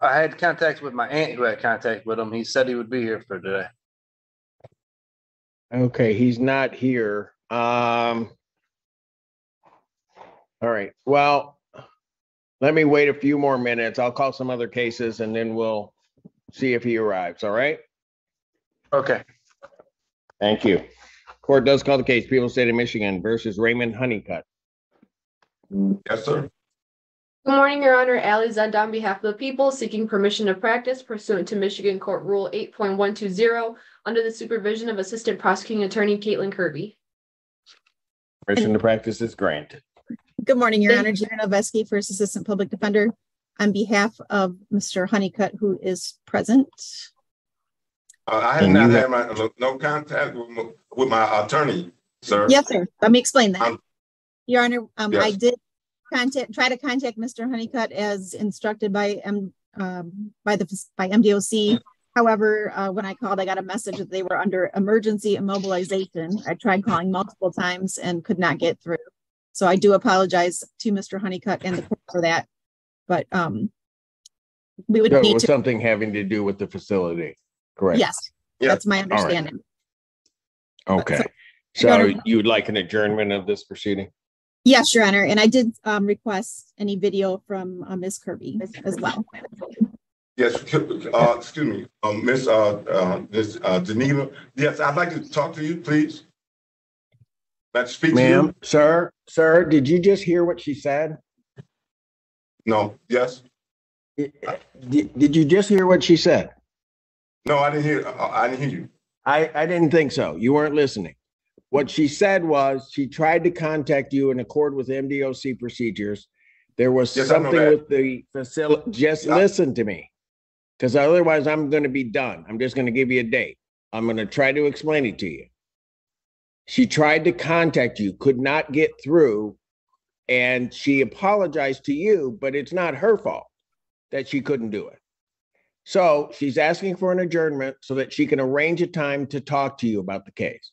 I had contact with my aunt who had contact with him. He said he would be here for today. Okay, he's not here. Um. All right, well, let me wait a few more minutes. I'll call some other cases and then we'll see if he arrives, all right? Okay. Thank you. Court does call the case, People State of Michigan versus Raymond Honeycutt. Yes, sir. Good morning, Your Honor. Ali Zed on behalf of the people seeking permission to practice pursuant to Michigan Court Rule eight point one two zero under the supervision of Assistant Prosecuting Attorney Caitlin Kirby. Permission to practice is granted. Good morning, Your Thank Honor. Janet Ovesky, First Assistant Public Defender. On behalf of Mr. Honeycutt, who is present. Uh, I have And not had my, no contact with, my- with my attorney, sir. Yes, sir. Let me explain that. Um, Your Honor, um, I did contact, try to contact Mr. Honeycutt as instructed by M, um, by the, by MDOC. However, uh, when I called, I got a message that they were under emergency immobilization. I tried calling multiple times and could not get through. So I do apologize to Mr. Honeycutt and the court for that. But, um, we would So it need was to, something having to do with the facility, correct? yes, Yeah. that's my right. understanding. Okay, Your Honor- so you'd like an adjournment of this proceeding? Yes, Your Honor, and I did um request any video from uh, Ms. Kirby as well. Yes, uh, excuse me, um, Miss, uh, uh, Miss, uh, Geneva, yes, I'd like to talk to you, please. Let's speak to you. Ma'am, sir, sir, did you just hear what she said? No, yes, Did, did you just hear what she said? no, I didn't hear, uh, I didn't hear you. I, I didn't think so. You weren't listening. What she said was she tried to contact you in accord with MDOC procedures. There was Yes, something with the facility. Just Yeah. listen to me. Because otherwise I'm going to be done. I'm just going to give you a date. I'm going to try to explain it to you. She tried to contact you, could not get through, and she apologized to you, but it's not her fault that she couldn't do it. So she's asking for an adjournment so that she can arrange a time to talk to you about the case.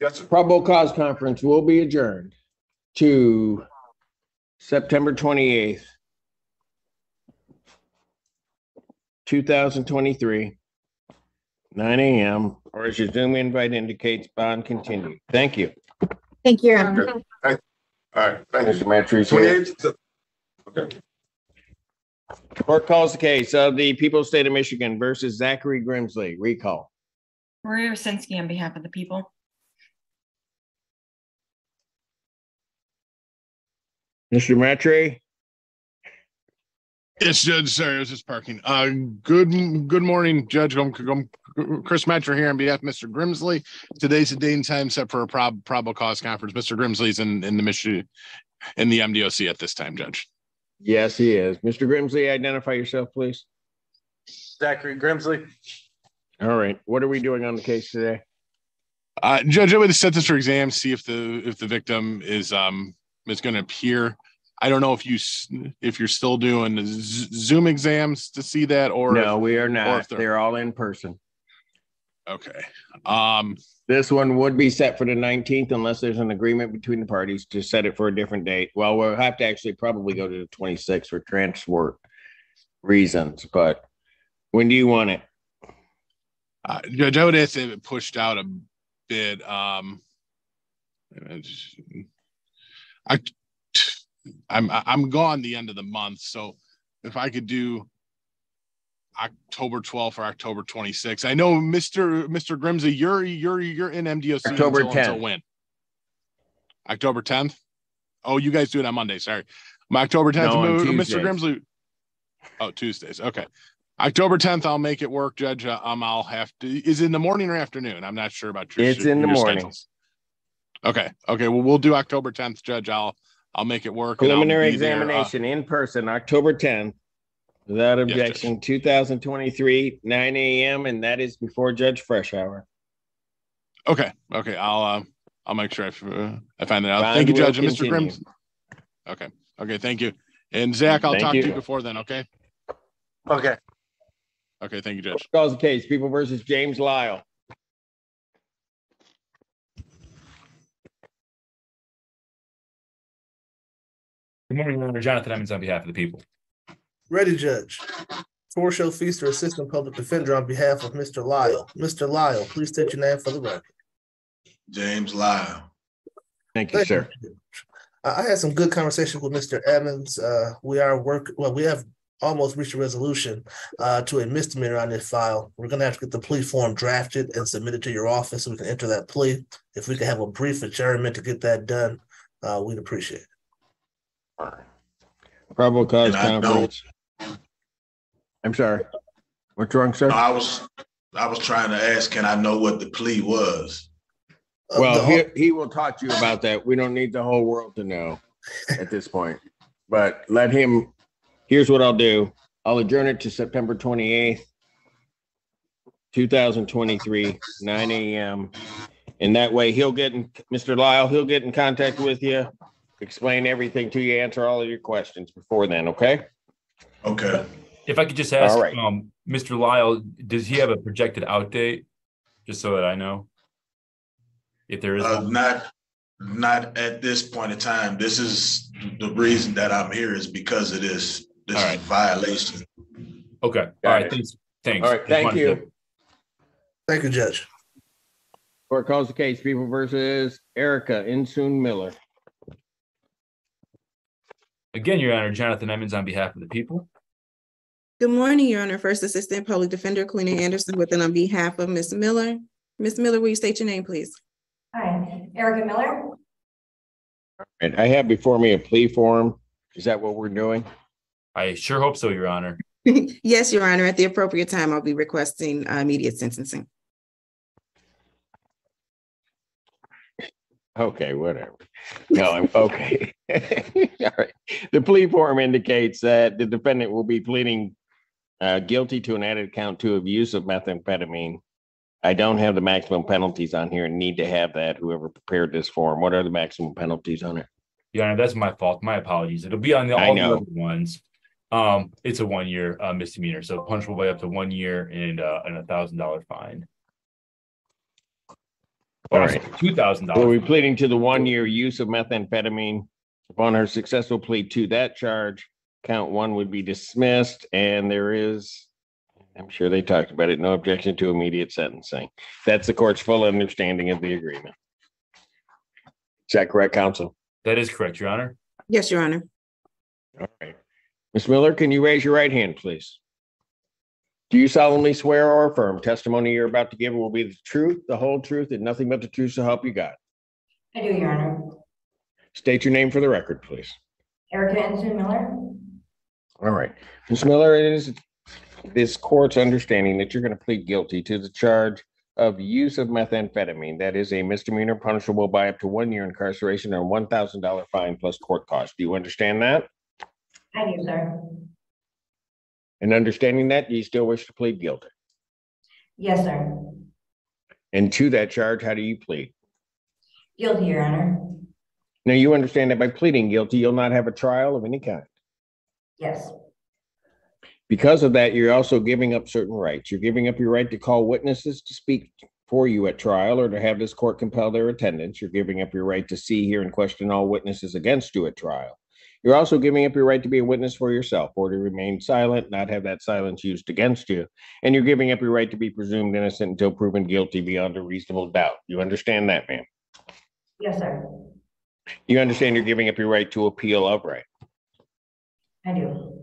Yes, sir. Probable cause conference will be adjourned to September twenty-eighth, two thousand twenty-three, nine AM, or as your Zoom invite indicates, bond continued. Thank you. Thank you, Your Honor. All right, thank Mr. you. Matthews here. Twenty-eight, okay, Court calls the case of the People of State of Michigan versus Zachary Grimsley. Recall. Maria Rosinski on behalf of the people. Mr. Matre? Yes, Judge. Sorry, I was just parking. Uh, good, good morning, Judge. I'm, I'm Chris Matre here on behalf of Mr. Grimsley. Today's the day and time set for a prob, probable cause conference. Mr. Grimsley's in, in the Michigan, in the MDOC at this time, Judge. Yes, he is. Mr. Grimsley, identify yourself, please. Zachary Grimsley. All right. What are we doing on the case today? Uh, Judge, I would set this for exam, see if the, if the victim is, um, is going to appear. I don't know if you if you're still doing Zoom exams to see that or. if- No, we are not. they're- They're all in person. Okay. Um, This one would be set for the nineteenth unless there's an agreement between the parties to set it for a different date. Well, we'll have to actually probably go to the twenty-sixth for transport reasons, but when do you want it? Uh, I would ask if it pushed out a bit. Um, I I'm I'm gone the end of the month, so if I could do October 12th or October 26th. I know Mr. Mr. Grimsley, you're you're you're in MDOC October until, until 10th. when? October 10th. Oh, you guys do it on Monday. Sorry, my October 10th. No, on Mo- Tuesdays. Mr. Grimsley. Oh, Tuesdays. Okay. October 10th, I'll make it work, Judge. Uh, Um, I'll have to. Is it in the morning or afternoon? I'm not sure about your. It's in the morning. schedules. Okay. Okay. Well, we'll do October 10th, Judge. I'll I'll make it work. and Preliminary be there, uh, examination in person, October tenth. Without Judge. objection, two thousand twenty-three, nine AM, and that is before Judge Frushour. Okay. Okay. I'll uh, I'll make sure I, f- uh, I find that out. Bond thank you, will Judge. And Mr. continue. Grims. Okay. Okay. Thank you. And Zach, I'll Thank talk you. to you before then. Okay. Okay. Okay. Thank you, Judge. Calls the case, People versus James Lyle. Good morning, Your Honor. Jonathan Emmons on behalf of the people. Ready, Judge. Torshell Feaster, Assistant Public Defender on behalf of Mr. Lyle. Mr. Lyle, please state your name for the record. James Lyle. Thank you, Thank sir. I I had some good conversation with Mr. Evans. Uh, we are work, well, we have almost reached a resolution uh, to a misdemeanor on this file. We're gonna have to get the plea form drafted and submitted to your office so we can enter that plea. If we can have a brief adjournment to get that done, uh, we'd appreciate it. Probable cause And I know- conference. I'm sorry. What's wrong, sir? I was, I was trying to ask, can I know what the plea was? Uh, Well, he, he will talk to you about that. We don't need the whole world to know at this point. But let him, here's what I'll do. I'll adjourn it to September twenty-eighth, two thousand twenty-three, nine AM. And that way he'll get in, Mr. Lyle, he'll get in contact with you, explain everything to you, answer all of your questions before then, okay? Okay. If I could just ask, All right. um, Mr. Lyle, does he have a projected out date? Just so that I know. If there is, Uh, one. not, not at this point in time. This is, the reason that I'm here is because of this, this All is right. violation. okay, all Got right, it. thanks, thanks. All right, Just thank wanted you. to- Thank you, Judge. Court calls the case, People versus Erica Insoon Miller. Again, Your Honor, Jonathan Emmons on behalf of the people. Good morning, Your Honor. First Assistant Public Defender Queenie Anderson with and on behalf of Ms. Miller. Ms. Miller, will you state your name, please? Hi, Erica Miller. And I have before me a plea form. Is that what we're doing? I sure hope so, Your Honor. Yes, Your Honor. At the appropriate time, I'll be requesting uh, immediate sentencing. Okay, whatever. No, I'm okay. All right. The plea form indicates that the defendant will be pleading uh, guilty to an added count two of use of methamphetamine. I don't have the maximum penalties on here and need to have that. Whoever prepared this form, what are the maximum penalties on it? Yeah, that's my fault. My apologies. It'll be on the all the other ones. Um, it's a one year uh misdemeanor, so punishable by up to one year and uh and a thousand dollar fine. All right. Two thousand Will be dollars. pleading to the one-year use of methamphetamine. Upon her successful plea to that charge, count one would be dismissed and there is, I'm sure they talked about it, no objection to immediate sentencing. That's the court's full understanding of the agreement. Is that correct, counsel? That is correct, Your Honor. Yes, Your Honor. All right. Ms. Miller, can you raise your right hand, please? Do you solemnly swear or affirm testimony you're about to give will be the truth, the whole truth, and nothing but the truth so help you God? I do, Your Honor. State your name for the record, please. Erica Ensign Miller. All right, Ms. Miller, it is this court's understanding that you're going to plead guilty to the charge of use of methamphetamine. That is a misdemeanor punishable by up to one year incarceration or one thousand dollar fine plus court costs. Do you understand that? I do, sir. And understanding that, you still wish to plead guilty? Yes, sir. And to that charge, how do you plead? Guilty, Your Honor. Now, you understand that by pleading guilty, you'll not have a trial of any kind. Yes, Because of that, you're also giving up certain rights. You're giving up your right to call witnesses to speak for you at trial or to have this court compel their attendance. You're giving up your right to see, hear, and question all witnesses against you at trial. You're also giving up your right to be a witness for yourself or to remain silent, not have that silence used against you. And you're giving up your right to be presumed innocent until proven guilty beyond a reasonable doubt. You understand that, ma'am? yes, sir. You understand you're giving up your right to appeal upright. I do.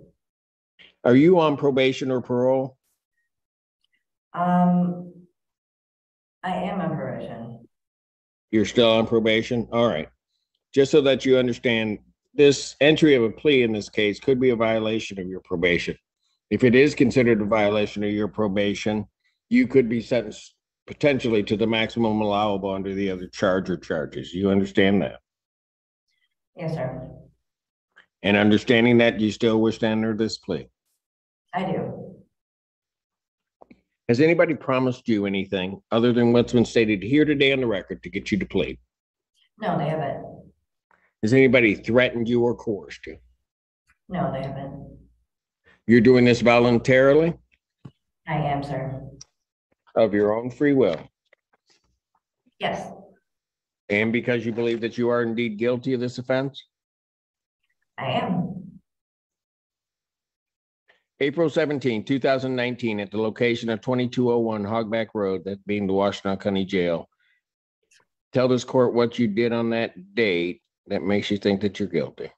Are you on probation or parole? Um, I am on probation. You're still on probation? All right. Just so that you understand, this entry of a plea in this case could be a violation of your probation. If it is considered a violation of your probation, you could be sentenced potentially to the maximum allowable under the other charge or charges. You understand that? Yes, sir. And understanding that, you still wish to enter this plea. I do. Has anybody promised you anything other than what's been stated here today on the record to get you to plead? No, they haven't. Has anybody threatened you or coerced you? No, they haven't. You're doing this voluntarily I am, sir. of your own free will Yes, and because you believe that you are indeed guilty of this offense? I am. April 17, 2019, at the location of twenty-two oh one Hogback Road, that being the Washtenaw County Jail. Tell this court what you did on that date that makes you think that you're guilty.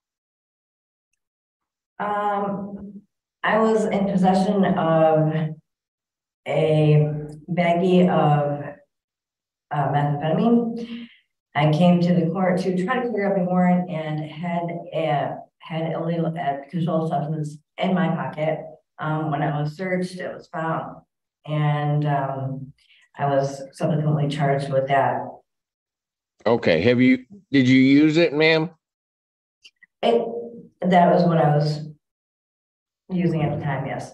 Um, I was in possession of a baggie of uh, methamphetamine. I came to the court to try to clear up a warrant and had a, had illegal, uh, controlled substance in my pocket. Um, when I was searched, it was found. And, um, I was subsequently charged with that. Okay, have you, did you use it, ma'am? It, that was what I was using at the time, yes.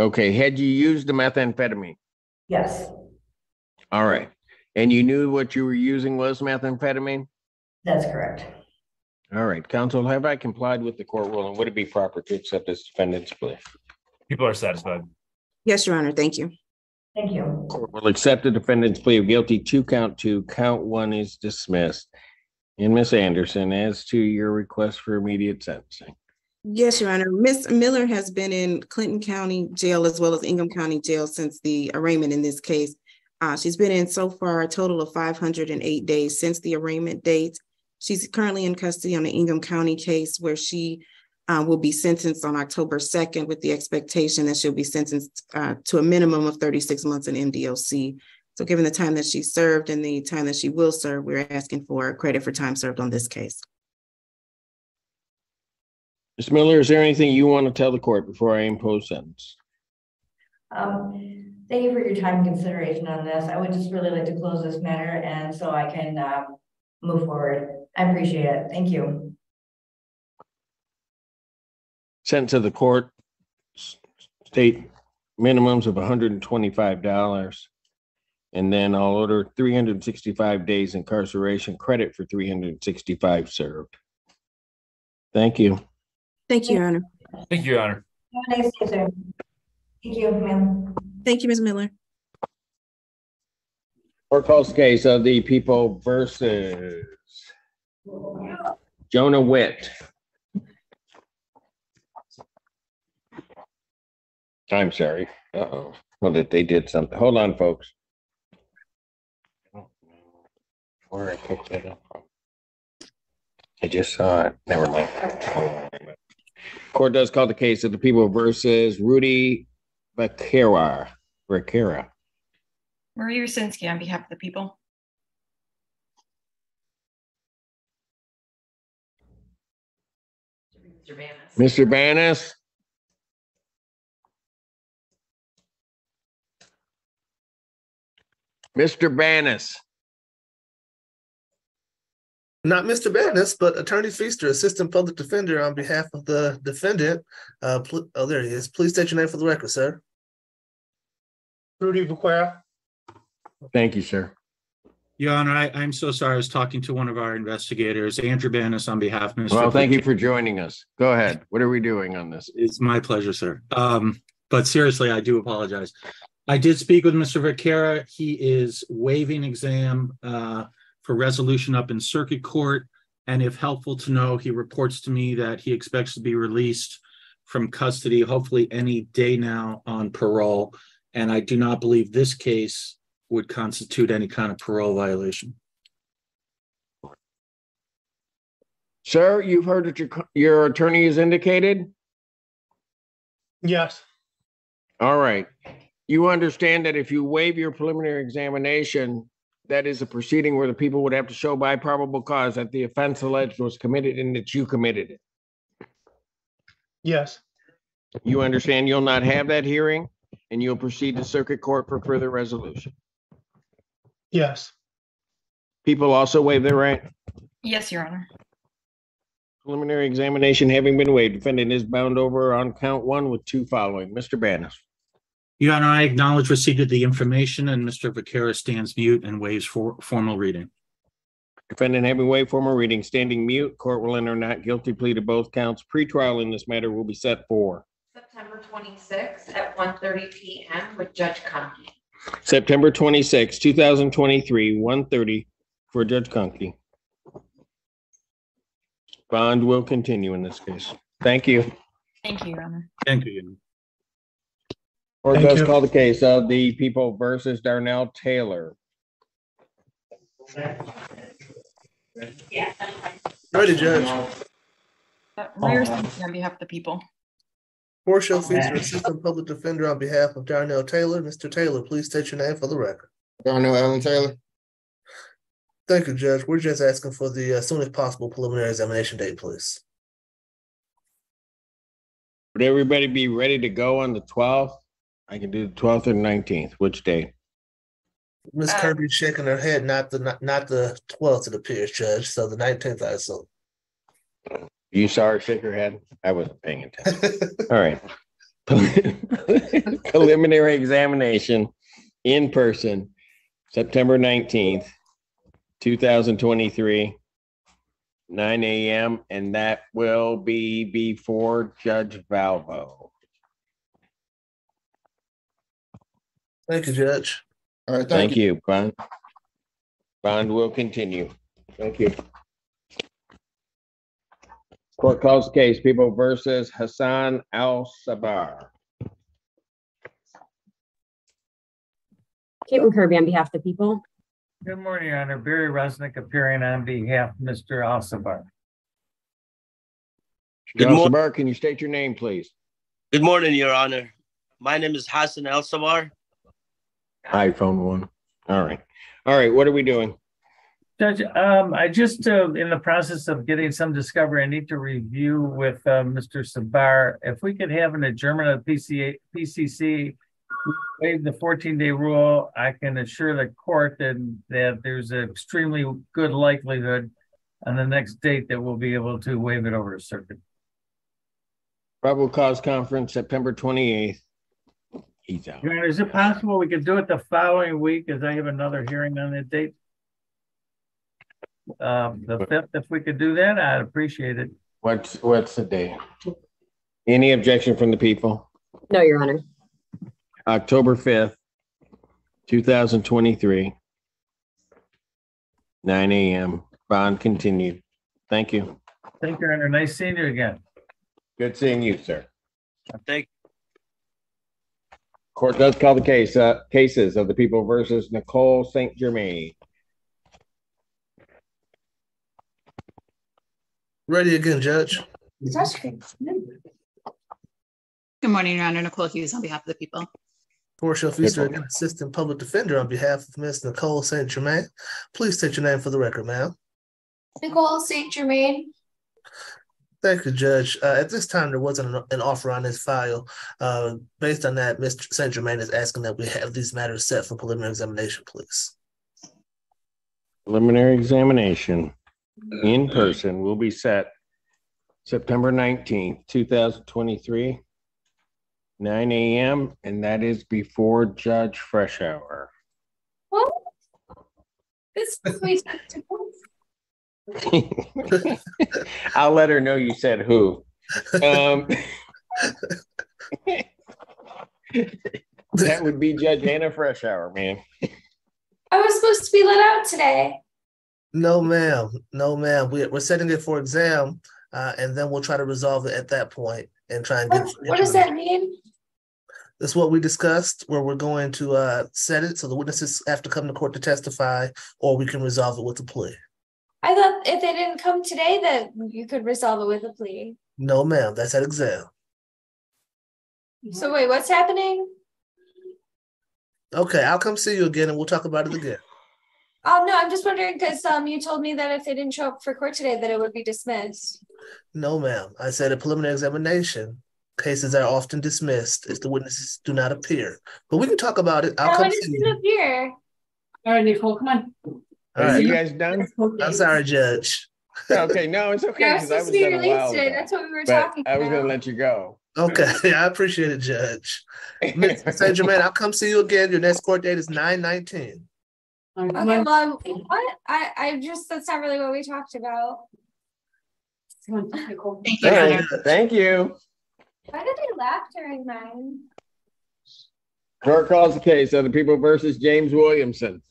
Okay, had you used the methamphetamine? Yes, All right, and you knew what you were using was methamphetamine? that's correct. All right, counsel, have I complied with the court ruling? Would it be proper to accept this defendant's plea? People are satisfied. Yes, Your Honor, thank you. Thank you. Court will accept the defendant's plea of guilty to count two, count one is dismissed. And Miss Anderson, as to your request for immediate sentencing. Yes, Your Honor. Miss Miller has been in Clinton County Jail as well as Ingham County Jail since the arraignment in this case. Uh, she's been in so far a total of five hundred and eight days since the arraignment date. She's currently in custody on the Ingham County case where she uh, will be sentenced on October second with the expectation that she'll be sentenced uh, to a minimum of thirty-six months in MDOC. So given the time that she served and the time that she will serve, we're asking for credit for time served on this case. Ms. Miller, is there anything you want to tell the court before I impose sentence? Um, thank you for your time and consideration on this. I would just really like to close this matter and so I can, um, move forward. I appreciate it. Thank you. Sent to the court, s- state minimums of hundred and twenty-five dollars. And then I'll order three hundred and sixty-five days incarceration credit for three hundred and sixty-five served. Thank you. Thank you, Your Honor. Thank you, Your Honor. Have a nice day, sir. Thank you, ma'am. Thank you, Ms. Miller. Court calls case of the people versus Jonah Witt. I'm sorry. Uh-oh. Well, that they did something. Hold on, folks. Where I picked that up from. I just saw it. Never mind. Court does call the case of the people versus Rudy Vaquera. Vaquera. Maria Rosinski on behalf of the people. Mr. Banis? Mr. Banis, Not Mr. Bennett, but Attorney Feaster, Assistant Public Defender on behalf of the defendant. Uh, pl- oh, there he is. Please state your name for the record, sir. Rudy Vaquera. thank you, sir. Your Honor, I, I'm so sorry. I was talking to one of our investigators, Andrew Banis, on behalf of Mr. Well, thank you for joining us. Go ahead. What are we doing on this? It's my pleasure, sir. Um, but seriously, I do apologize. I did speak with Mr. Vaquera. He is waiving exam uh, for resolution up in circuit court. And if helpful to know, he reports to me that he expects to be released from custody, hopefully any day now on parole. And I do not believe this case would constitute any kind of parole violation. Sir, you've heard that your, your attorney has indicated? Yes. All right. You understand that if you waive your preliminary examination, that is a proceeding where the people would have to show by probable cause that the offense alleged was committed and that you committed it. Yes. You understand you'll not have that hearing and you'll proceed to circuit court for further resolution. Yes. People also waive their right. Yes, Your Honor. Preliminary examination having been waived, defendant is bound over on count one with two following. Mr. Banis. Your Honor, I acknowledge receipt of the information and Mr. Vaquera stands mute and waives for formal reading. Defendant having waived formal reading, standing mute, court will enter not guilty plea to both counts. Pretrial in this matter will be set for September twenty-sixth at 1:30 P M with Judge Kuhnke. September twenty-six, 2023, 1:30 for Judge Kuhnke. Bond will continue in this case. Thank you. Thank you, Your Honor. Thank you. Court Thank does you. call the case of the people versus Darnell Taylor. Ready, Judge. Uh, Mayor Sinsky on behalf of the people. Portia Feaster, Assistant Public Defender on behalf of Darnell Taylor. Mr. Taylor, please state your name for the record. Darnell Allen Taylor. Thank you, Judge. We're just asking for the uh, soonest possible preliminary examination date, please. Would everybody be ready to go on the twelfth? I can do the twelfth or nineteenth. Which day? Miss Uh, Kirby's shaking her head, not the, not, not the twelfth, it appears, Judge, so the nineteenth, I assume. You saw her shake her head? I wasn't paying attention. All right. Preliminary examination in person, September nineteenth, two thousand twenty-three, nine AM, and that will be before Judge Valvo. Thank you, Judge. All right, Thank you, Bond. Bond will continue. Thank you. Court calls case, People versus Hassan Al Sabar. Caitlin Kirby on behalf of the people. Good morning, Your Honor. Barry Resnick appearing on behalf of Mr. Alcibar. Good Al mor- Sabar, can you state your name, please? Good morning, Your Honor. My name is Hassan El Samar. iPhone one. All right. All right, what are we doing? Judge, um, I just, uh, in the process of getting some discovery, I need to review with, uh, Mr. Sabar. If we could have an adjournment of PCA, PCC, waive the fourteen day rule, I can assure the court that, that there's an extremely good likelihood on the next date that we'll be able to waive it over a circuit. Probable cause conference, September twenty-eighth. He's out. Your Honor, is it possible we could do it the following week as I have another hearing on that date? Um, the fifth, if we could do that, I'd appreciate it. What's, what's the day? Any objection from the people? No, Your Honor. October fifth, two thousand twenty-three. Nine AM, bond continued. Thank you. Thank you, Your Honor. Nice seeing you again. Good seeing you, sir. Thank Court does call the case, uh, cases of the people versus Nicole St. Germain. Ready again, Judge. Good morning, Your Honor. Nicole Hughes on behalf of the people. Portia Feaster, again, Assistant Public Defender on behalf of Ms. Nicole St. Germain. Please state your name for the record, ma'am. Nicole St. Germain. Thank you, Judge. Uh, at this time, there wasn't an, an offer on this file. Uh, based on that, Mr. St. Germain is asking that we have these matters set for preliminary examination, please. Preliminary examination in person will be set September nineteenth, two thousand twenty-three, nine AM, and that is before Judge Frushour. What? This is I'll let her know you said who. Um, that would be Judge Anna Frushour, man. I was supposed to be let out today. No, ma'am. No, ma'am. We, we're setting it for exam, uh, and then we'll try to resolve it at that point and try and get. What, what does that mean? That's what we discussed, where we're going to uh, set it so the witnesses have to come to court to testify, or we can resolve it with a plea. I thought if they didn't come today, that you could resolve it with a plea. No, ma'am. That's at exam. So wait, what's happening? Okay, I'll come see you again, and we'll talk about it again. Oh no, I'm just wondering because um you told me that if they didn't show up for court today, that it would be dismissed. No, ma'am. I said a preliminary examination. Cases are often dismissed if the witnesses do not appear. But we can talk about it. I'll That come see you. up here. All right, Nicole, come on. All Are you guys done? I'm sorry, Judge. Okay, no, it's okay. Yeah, 'cause I was to be done a while released today. ago. That's what we were But talking I was gonna let you go. Okay, I appreciate it, Judge. Ms. St. Germain, I'll come see you again. Your next court date is nine nineteen. Okay, well, what? I I just that's not really what we talked about. Thank All right, Thank you. Why did they laugh during mine? Court calls the case of the people versus James Williamson.